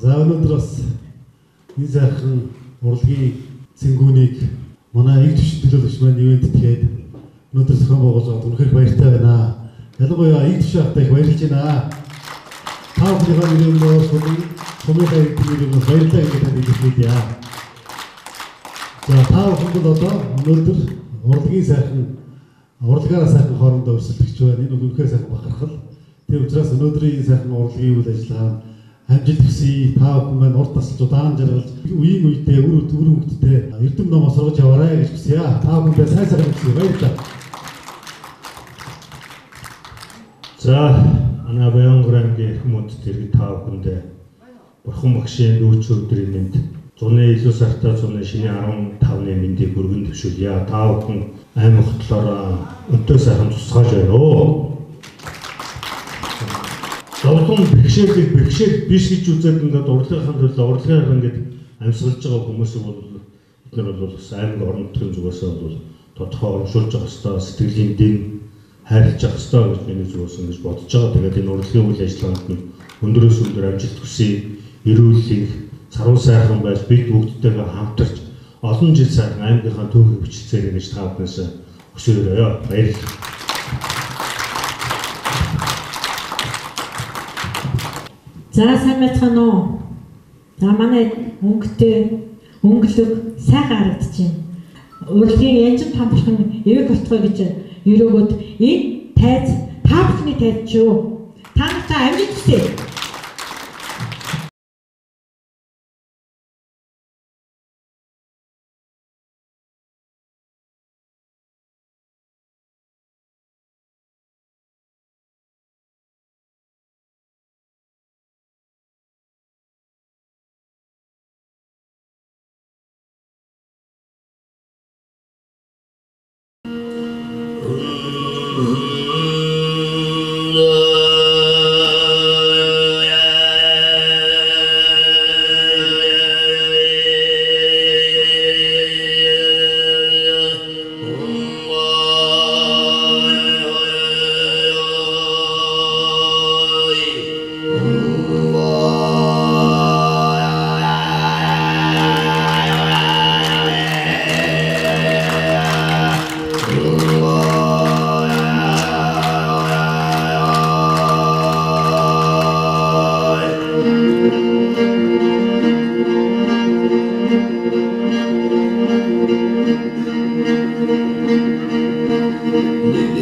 За өнөөдөр бас энэ сайхан урлагийн цэнгүүнийг манай их төвч төлөөлөгч маань ивент тэгээд өнөөдөр зохион байгуулж үнэхээр баяртай байна. Ялангуяа их төвч ахтай их баярлж байна. Та бүхний нэрээр сумын сумын хайртныг баярлалаа гэж хэлье. За та бүхэнд одоо өнөөдөр урлагийн сайхан урлагаараа сайхан хоорондоо өрсөлдөгч байна. Энэ бол үнэхээр сайхан бахархал. Тийм учраас өнөөдрийн сайхан урлагийн үйл ажиллагаа амжилт хүсье. Та бүхэн маань урт тасалж удаан жаргалж үеийн үедээ үр төр хөвгтдээ эрдэм номоо сургаж яваарай гэж хүсье. Та бүхэндээ сайн сайхан хүсье. Баярлалаа. За манай эрхэм үнд дэрэг та бүхэндээ Бурхан багшийн нүүч өдрийн мэнд зуны илүү сартаа зуны шинэ 15-ны мэндийг бүргэн төвшүүлье. Та бүхэн аймаг хөтлөөр өнтөө сайхан тусгаж байна оо. Зовлон бэрхшээлийг бэрхшээл биш гэж үзээд ингээд урлагийн төлөө урлагийн ингээд амьсгалж байгаа хүмүүсийг бол бид нар бол бас аймаг орон нутгийн зүгээс бол тодорхой урамшуулж байгаа хэвээр сэтгэлийн дэм хайрлаж авах хэвээр гэж миний зүгээс ингэж бодож байгаа. Тэгээд энэ урлагийн үйл ажиллагаанд нь өндөрөөс өндөр амжилт хүсье. Эрүүлэх, саруу сайхан байж бид бүгдтэйгээ хамтарч олон жил сайхан аймгийнхаа түүхийг бичлцээрэй гэж та бүхнээс хүсээрэй. Баярлалаа. За сайн байцгаана уу? За манай өнгөтэй өнгөлөг сайхан харагдаж байна. Урлагийн янжин тамбархан эвэг болтгой гэж өрөөгөөд энэ тайз та бүхний тайз юу? Та нартай амжилт хүсье.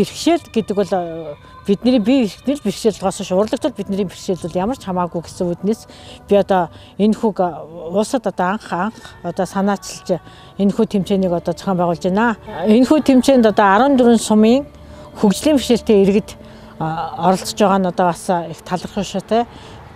бэрхшээл гэдэг бол э, бидний бие эрхнэл бэрхшээл болохоос ш урлагтад бидний бэрхшээл бол ямар ч хамаагүй гэсэн үднээс би одоо энэ хүүг уусад одоо анх анх одоо санаачилж энэ хүү тэмцээнийг одоо зохион байгуулж байна. Энэ хүү тэмцээнд одоо 14 сумын хөгжлийн бэрхшээлтэй иргэд оролцож байгаа нь одоо бас их талархалтай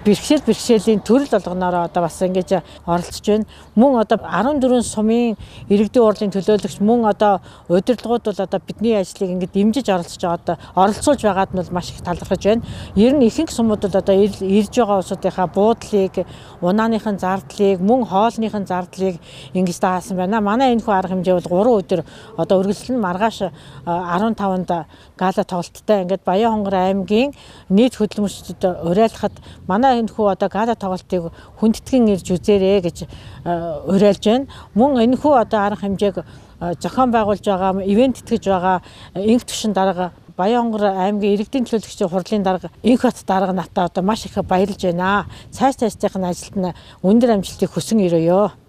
бэрхшээл бэрхшээлийн төрөл болгоноор одоо бас ингэж оролцож байна. Мөн одоо 14 сумын иргэдийн урлын төлөөлөгч мөн одоо удирдлагууд бол одоо бидний ажлыг ингэж дэмжиж оролцож байгаа одоо оролцуулж байгаад нь бол маш их талархаж байна. Ер нь ихэнх сумууд бол одоо ирж байгаа улсуудынхаа буудлыг, унааныхын зардлыг, мөн хоолныхын зардлыг ингэж даасан байна. Манай энэ хүү арга хэмжээ бол 3 өдөр одоо үргэлжлэн маргааш 15-нд гала тоглолттой ингээд Баян хонгор аймгийн нийт хөдөлмөрчдөд уриалахад манай энэ хүү одоо гала тоглолтыг хүндэтгэн ирж үзээрэй гэж э, уриалж байна. Мөн энэ хүү одоо арга хэмжээг э, зохион байгуулж байгаа, ивент тэтгэж байгаа инх төвшин дарга Баянгор аймгийн иргэдийн төлөөлөгчийн хурлын дарга инх бат дарга натаа одоо маш их баярлж байна. Цааш цаашдынх нь ажилд нь өндөр амжилтыг хүсэн өрөөё.